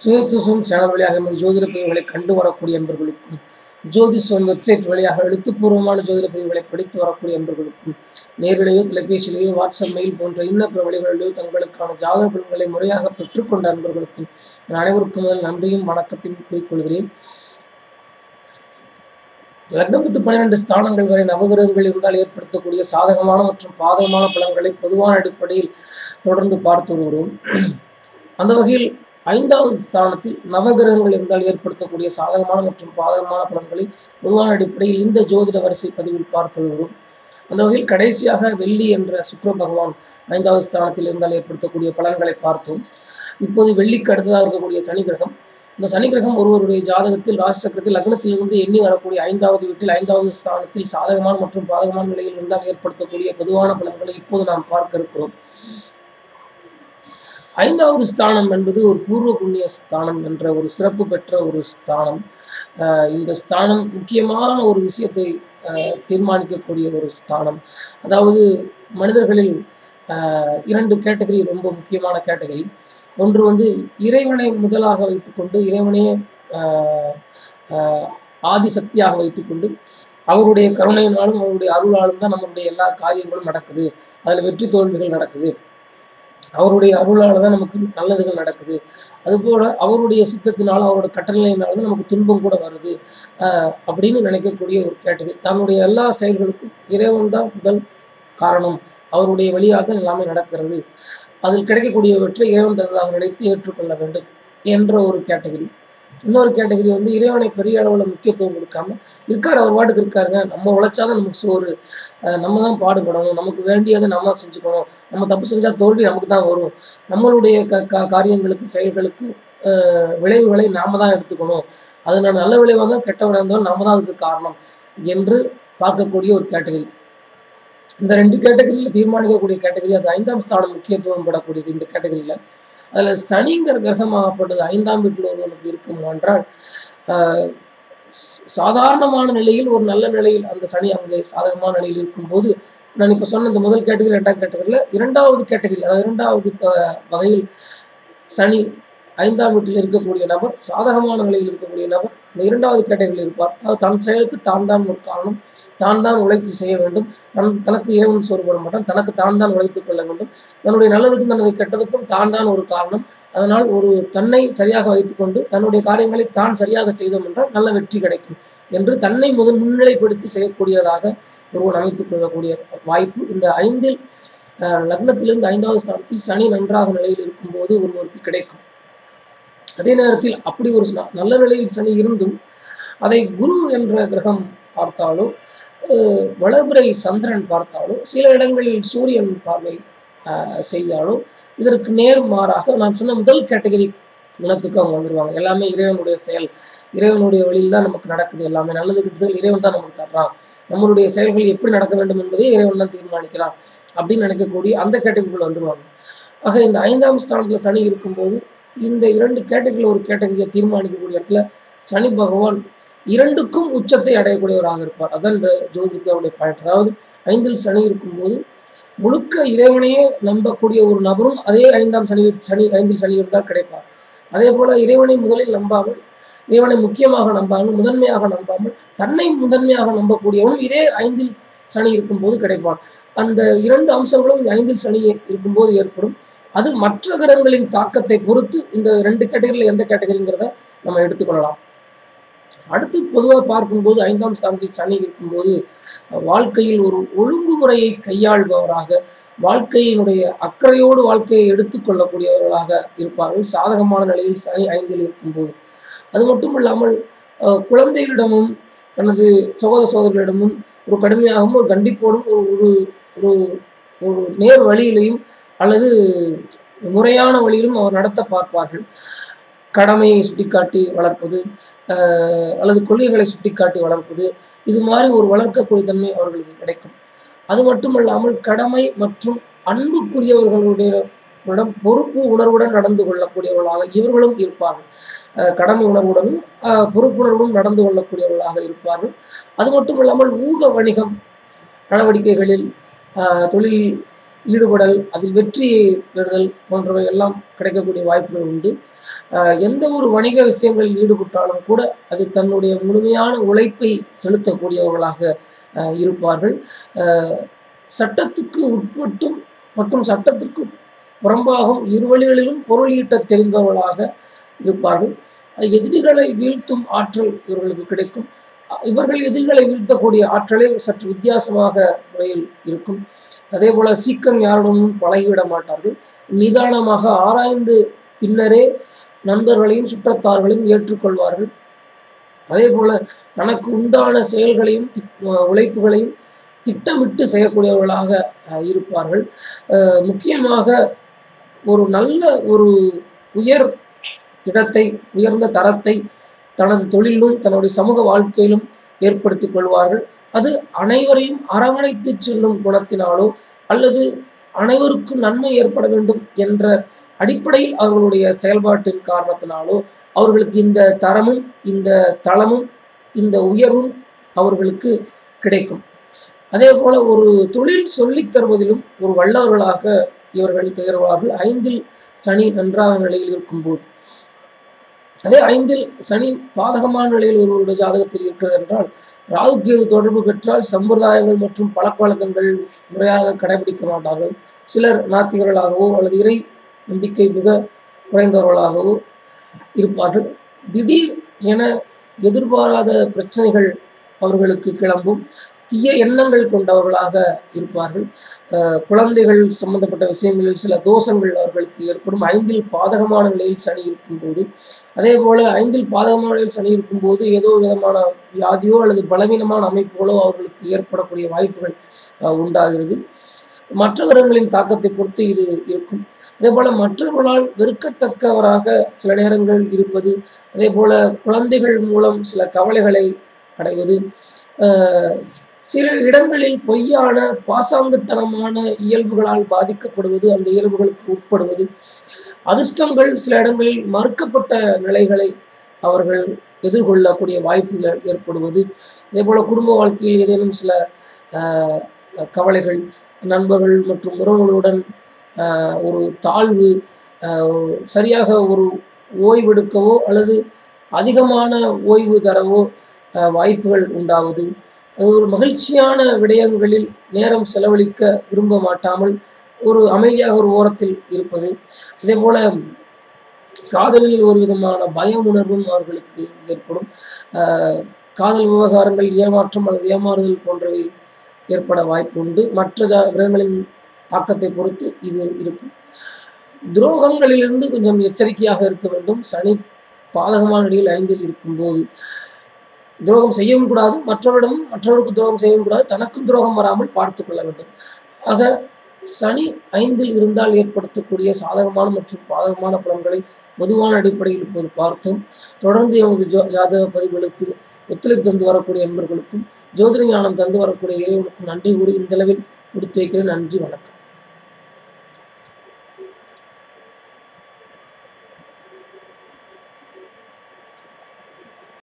சுயத்துசம் channel வழியாக எமது ஜோதிட பதிவுகளை கண்டு வரக்கூடிய என்பர்களுக்கும் ஜோதிஷம் வெப்சைட் வழியாக எழுத்துப்பூர்வமான ஜோதிட பதிவுகளை படித்து வரக்கூடிய என்பர்களுக்கும் நேரிலேயோ தொலைபேசியிலேயோ வாட்ஸ்அப் மெயில் போன்ற இன்ன பிற வழிகளிலேயோ தங்களுக்கான ஜாதக பலன்களை முறையாக பெற்றுக்கொண்ட அன்பர்களுக்கும் என் அனைவருக்கும் முதல் நன்றியும் வணக்கத்தையும் கூறிக்கொள்கிறேன் லக்னம் விட்டு பன்னிரெண்டு ஸ்தானங்கள் வரை நவகிரகங்கள் இருந்தால் ஏற்படுத்தக்கூடிய சாதகமான மற்றும் பாதகமான பலன்களை பொதுவான அடிப்படையில் தொடர்ந்து பார்த்து வருகிறோம். அந்த வகையில் ஐந்தாவது ஸ்தானத்தில் நவகிரகங்கள் இருந்தால் ஏற்படுத்தக்கூடிய சாதகமான மற்றும் பாதகமான பலன்களை பொதுவான அடிப்படையில் இந்த ஜோதிட வரிசை பதிவில் பார்த்து வருகிறோம் அந்த வகையில் கடைசியாக வெள்ளி என்ற சுக்ர பகவான் ஐந்தாவது ஸ்தானத்தில் இருந்தால் ஏற்படுத்தக்கூடிய பலன்களை பார்த்தோம். இப்போது வெள்ளிக்கு அடுத்ததாக இருக்கக்கூடிய சனி கிரகம். இந்த சனி கிரகம் ஒருவருடைய ஜாதகத்தில் ராசிசக்கரத்தில் லக்னத்திலிருந்து எண்ணி வரக்கூடிய ஐந்தாவது வீட்டில் ஐந்தாவது ஸ்தானத்தில் சாதகமான மற்றும் பாதகமான நிலையில் இருந்தால் ஏற்படுத்தக்கூடிய பொதுவான பலன்களை இப்போது நாம் பார்க்க இருக்கிறோம். ஐந்தாவது ஸ்தானம் என்பது ஒரு பூர்வ புண்ணிய ஸ்தானம் என்ற ஒரு சிறப்பு பெற்ற ஒரு ஸ்தானம். இந்த ஸ்தானம் முக்கியமான ஒரு விஷயத்தை தீர்மானிக்கக்கூடிய ஒரு ஸ்தானம். அதாவது மனிதர்களில் இரண்டு கேட்டகரி ரொம்ப முக்கியமான கேட்டகரி. ஒன்று வந்து இறைவனை முதலாக வைத்துக்கொண்டு இறைவனையே ஆதிசக்தியாக வைத்துக்கொண்டு அவருடைய கருணையினாலும் அவருடைய அருளாலும் தான் நம்மளுடைய எல்லா காரியங்களும் நடக்குது. அதில் வெற்றி தோல்விகள் நடக்குது. அவருடைய அருளால் தான் நமக்கு நல்லதுகள் நடக்குது. அதுபோல் அவருடைய சித்தத்தினால் அவரோட கட்டளையினால் தான் நமக்கு துன்பம் கூட வருது. அப்படின்னு நினைக்கக்கூடிய ஒரு கேட்டகரி தன்னுடைய எல்லா செயல்களுக்கும் இறைவன் தான் முதல் காரணம். அவருடைய வழியாக தான் எல்லாமே நடக்கிறது. அதில் கிடைக்கக்கூடியவற்றை இறைவன் தந்ததாக நினைத்து ஏற்றுக்கொள்ள வேண்டும் என்ற ஒரு கேட்டகரி. இன்னொரு கேட்டகரி வந்து இறைவனை பெரிய அளவில் முக்கியத்துவம் கொடுக்காம இருக்கார் அவர் பாட்டுக்கு இருக்காருங்க. நம்ம உழைச்சாதான் நமக்கு சோறு. நம்ம தான் பாடுபடணும். நமக்கு வேண்டியதை நம்ம செஞ்சுக்கணும். நம்ம தப்பு செஞ்சால் தோல்வி நமக்கு தான் வரும். நம்மளுடைய க காரியங்களுக்கு செயல்களுக்கு விளைவுகளை நாம தான் எடுத்துக்கணும். அது நான் நல்ல விளைவாக இருந்தாலும் கெட்ட விளைவாக இருந்தாலும் நாம தான் அதுக்கு காரணம் என்று பார்க்கக்கூடிய ஒரு கேட்டகரி. இந்த ரெண்டு கேட்டகரியில் தீர்மானிக்கக்கூடிய கேட்டகரி அது ஐந்தாம் ஸ்தானம் முக்கியத்துவம் படக்கூடியது இந்த கேட்டகரியில். அதில் சனிங்கிற கிரகமாகப்பட்டது ஐந்தாம் வீட்டில் ஒருவனுக்கு இருக்கும் என்றால் சாதாரணமான நிலையில் ஒரு நல்ல நிலையில் அந்த சனி அங்கே சாதகமான நிலையில் இருக்கும்போது நான் இப்போ சொன்ன இந்த முதல் கேட்டகரி ரெண்டாம் கேட்டகரியில் இரண்டாவது கேட்டகரி அதாவது இரண்டாவது வகையில் சனி ஐந்தாம் வீட்டில் இருக்கக்கூடிய நபர் சாதகமான நிலையில் இருக்கக்கூடிய நபர் இந்த இரண்டாவது கேட்டகரியில் இருப்பார். அதாவது தன் செயலுக்கு தான் தான் ஒரு காரணம். தான் தான் உழைத்து செய்ய வேண்டும். தன் தனக்கு இறைவன் சோறுபட மாட்டான். தனக்கு தான் தான் உழைத்துக் கொள்ள வேண்டும். தன்னுடைய நல்லதுக்கும் தனது கெட்டதுக்கும் தான் தான் ஒரு காரணம். அதனால் ஒரு தன்னை சரியாக வைத்துக்கொண்டு தன்னுடைய காரியங்களை தான் சரியாக செய்தோம் என்றால் நல்ல வெற்றி கிடைக்கும் என்று தன்னை முதல் முன்னிலைப்படுத்தி செய்யக்கூடியதாக ஒருவன் அமைத்துக் கொள்ளக்கூடிய வாய்ப்பு. இந்த ஐந்தில் லக்னத்திலிருந்து ஐந்தாவது ஸ்தானத்தில் சனி நன்றாக நிலையில் இருக்கும்போது ஒருவருக்கு கிடைக்கும். அதே நேரத்தில் அப்படி ஒரு நல்ல நிலையில் சனி இருந்தும் அதை குரு என்ற கிரகம் பார்த்தாலோ வளர்புரை சந்திரன் பார்த்தாலோ சில இடங்களில் சூரியன் பார்வை செய்தாலும் இதற்கு நேர் மாறாக நான் சொன்ன முதல் கேட்டகரி குணத்துக்கு அவங்க வந்துடுவாங்க எல்லாமே இறைவனுடைய செயல். இறைவனுடைய வழியில் தான் நமக்கு நடக்குது எல்லாமே. நல்லது கிட்டதில் இறைவன் தான் நமக்கு தர்றான். நம்மளுடைய செயல்கள் எப்படி நடக்க வேண்டும் என்பதை இறைவன் தான் தீர்மானிக்கிறான் அப்படின்னு நினைக்கக்கூடிய அந்த கேட்டகரிக்குள்ள வந்துடுவாங்க ஆக இந்த ஐந்தாம் ஸ்தானத்தில் சனி இருக்கும்போது இந்த இரண்டு கேட்டகரியில் ஒரு கேட்டகரியை தீர்மானிக்கக்கூடிய இடத்துல சனி பகவான் இரண்டுக்கும் உச்சத்தை அடையக்கூடியவராக இருப்பார். அதான் இந்த ஜோதிடருடைய பாயிண்ட் அதாவது ஐந்தில் சனி இருக்கும்போது முழுக்க இறைவனையே நம்பக்கூடிய ஒரு நபரும் அதே ஐந்தாம் சனி சனி ஐந்தில் சனி இருந்தால் கிடைப்பார். அதே போல இறைவனை முதலில் நம்பாமல் இறைவனை முக்கியமாக நம்பாமல் முதன்மையாக நம்பாமல் தன்னை முதன்மையாக நம்பக்கூடியவனும் இதே ஐந்தில் சனி இருக்கும்போது கிடைப்பான். அந்த இரண்டு அம்சங்களும் இந்த ஐந்தில் சனி இருக்கும்போது ஏற்படும். அது மற்ற கிரகங்களின் தாக்கத்தை பொறுத்து இந்த ரெண்டு கேட்டகரியில் எந்த கேட்டகரிங்கிறத நம்ம எடுத்துக்கொள்ளலாம். அடுத்து பொதுவாக பார்க்கும்போது ஐந்தாம் ஸ்தானத்தில் சனி இருக்கும்போது வாழ்க்கையில் ஒரு ஒழுங்குமுறையை கையாள்பவராக வாழ்க்கையினுடைய அக்கறையோடு வாழ்க்கையை எடுத்துக்கொள்ளக்கூடியவர்களாக இருப்பார்கள். சாதகமான நிலையில் சனி ஐந்தில் இருக்கும்போது. அது மட்டும் இல்லாமல் குழந்தைகளிடமும் தனது சகோதர சோதரிகளிடமும் ஒரு கடுமையாகவும் ஒரு கண்டிப்போடும் ஒரு ஒரு ஒரு ஒரு நேர் வழியிலையும் அல்லது முறையான வழியிலும் அவர் நடத்த பார்ப்பார்கள். கடமையை சுட்டிக்காட்டி வளர்ப்பது அல்லது கொள்கைகளை சுட்டிக்காட்டி வளர்ப்பது இது மாதிரி ஒரு வளர்க்கக்கூடிய தன்மை அவர்களுக்கு கிடைக்கும். அது மட்டுமல்லாமல் கடமை மற்றும் அன்புக்குரியவர்களுடைய பொறுப்பு உணர்வுடன் நடந்து கொள்ளக்கூடியவர்களாக இவர்களும் இருப்பார்கள். கடமை உணர்வுடனும் பொறுப்புணர்வுடன் நடந்து கொள்ளக்கூடியவர்களாக இருப்பார்கள். அது மட்டும் இல்லாமல் ஊக வணிகம் நடவடிக்கைகளில் தொழில் ஈடுபடல் அதில் வெற்றி பெறுதல் போன்றவை எல்லாம் கிடைக்கக்கூடிய வாய்ப்புகள் உண்டு. எந்த ஒரு வணிக விஷயங்களில் ஈடுபட்டாலும் கூட அது தன்னுடைய முழுமையான உழைப்பை செலுத்தக்கூடியவர்களாக இருப்பார்கள். சட்டத்துக்கு உட்பட்டும் மற்றும் சட்டத்திற்கு புறம்பாகவும் இருவழிகளிலும் பொருள் ஈட்ட தெரிந்தவர்களாக இருப்பார்கள். எதிரிகளை வீழ்த்தும் ஆற்றல் இவர்களுக்கு கிடைக்கும். இவர்கள் எதிரிகளை வீழ்த்தக்கூடிய ஆற்றலே சற்று வித்தியாசமாக முறையில் இருக்கும். அதே போல சீக்கிரம் யாருடனும் பழகிவிட மாட்டார்கள். நிதானமாக ஆராய்ந்து பின்னரே நண்பர்களையும் சுற்றத்தார்களையும் ஏற்றுக்கொள்வார்கள். அதே போல தனக்கு உண்டான செயல்களையும் உழைப்புகளையும் திட்டமிட்டு செய்யக்கூடியவர்களாக இருப்பார்கள். முக்கியமாக ஒரு நல்ல ஒரு உயர் இடத்தை உயர்ந்த தரத்தை தனது தொழிலும் தன்னுடைய சமூக வாழ்க்கையிலும் ஏற்படுத்திக் கொள்வார்கள். அது அனைவரையும் அரவணைத்து செல்லும் குணத்தினாலோ அல்லது அனைவருக்கும் நன்மை ஏற்பட வேண்டும் என்ற அடிப்படையில் அவர்களுடைய செயல்பாட்டின் காரணத்தினாலோ அவர்களுக்கு இந்த தரமும் இந்த தளமும் இந்த உயர்வும் அவர்களுக்கு கிடைக்கும். அதே போல ஒரு தொழில் சொல்லித் தருவதிலும் ஒரு வல்லவர்களாக இவர்கள் திகழ்வார்கள் ஐந்தில் சனி நன்றாக நிலையில் இருக்கும்போது அதே ஐந்தில் சனி பாதகமான நிலையில் ஒருவருடைய ஜாதகத்தில் இருக்கிறது என்றால் ராகுகேது தொடர்பு பெற்றால் சம்பிரதாயங்கள் மற்றும் பழக்கவழக்கங்கள் முறையாக கடைபிடிக்க மாட்டார்கள். சிலர் நாத்திகர்களாகவோ அல்லது இறை நம்பிக்கை மிக குறைந்தவர்களாகவோ இருப்பார்கள். திடீர் என எதிர்பாராத பிரச்சனைகள் அவர்களுக்கு கிளம்பும். தீய எண்ணங்கள் கொண்டவர்களாக இருப்பார்கள். குழந்தைகள் சம்பந்தப்பட்ட விஷயங்களில் சில தோஷங்கள் அவர்களுக்கு ஏற்படும். ஐந்தில் பாதகமான நிலையில் சனி இருக்கும்போது அதே போல ஐந்தில் பாதகமான நிலையில் சனி இருக்கும்போது ஏதோ விதமான வியாதியோ அல்லது பலவீனமான அமைப்புகளோ அவர்களுக்கு ஏற்படக்கூடிய வாய்ப்புகள் உண்டாகிறது. மற்ற கிரகங்களின் தாக்கத்தை பொறுத்து இது இருக்கும். அதே போல மற்றவர்களால் வெறுக்கத்தக்கவராக சில நேரங்கள் இருப்பது அதே போல குழந்தைகள் மூலம் சில கவலைகளை அடைவது சில இடங்களில் பொய்யான பாசாங்குத்தனமான இயல்புகளால் பாதிக்கப்படுவது அந்த இயல்புகளுக்கு உட்படுவது. அதிர்ஷ்டங்கள் சில இடங்களில் மறுக்கப்பட்ட நிலைகளை அவர்கள் எதிர்கொள்ளக்கூடிய வாய்ப்புகள் ஏற்படுவது. அதே போல குடும்ப வாழ்க்கையில் ஏதேனும் சில கவலைகள் நண்பர்கள் மற்றும் உறவுகளுடன் ஒரு தாழ்வு சரியாக ஒரு ஓய்வெடுக்கவோ அல்லது அதிகமான ஓய்வு தரவோ வாய்ப்புகள் உண்டாவது. அது ஒரு மகிழ்ச்சியான விடயங்களில் நேரம் செலவழிக்க விரும்ப மாட்டாமல் ஒரு அமைதியாக ஒரு ஓரத்தில் இருப்பது. அதே போல காதலில் ஒரு விதமான பய உணர்வும் அவர்களுக்கு ஏற்படும். ஆஹ் காதல் விவகாரங்கள் ஏமாற்றம் அல்லது ஏமாறுதல் போன்றவை ஏற்பட வாய்ப்பு உண்டு மற்ற ஜா கிரகங்களின் தாக்கத்தை பொறுத்து இது இருக்கும். துரோகங்களிலிருந்து கொஞ்சம் எச்சரிக்கையாக இருக்க வேண்டும். சனி பாதகமான நிலையில் ஐந்தில் இருக்கும்போது துரோகம் செய்யவும் கூடாது. மற்றவரிடமும் மற்றவருக்கு துரோகம் செய்யவும் கூடாது. தனக்கும் துரோகம் வராமல் பார்த்து கொள்ள வேண்டும். ஆக சனி ஐந்தில் இருந்தால் ஏற்படுத்தக்கூடிய சாதகமான மற்றும் பாதகமான பலன்களை பொதுவான அடிப்படையில் இப்போது பார்த்தோம். தொடர்ந்து எமது ஜோ ஜாதக பதிவுகளுக்கு ஒத்துழைப்பு தந்து வரக்கூடிய நண்பர்களுக்கும் ஜோதிட ஞானம் தந்து வரக்கூடிய இறைவனுக்கும் நன்றி கூறி இந்த அளவில் முடித்து வைக்கிறேன். நன்றி வணக்கம்.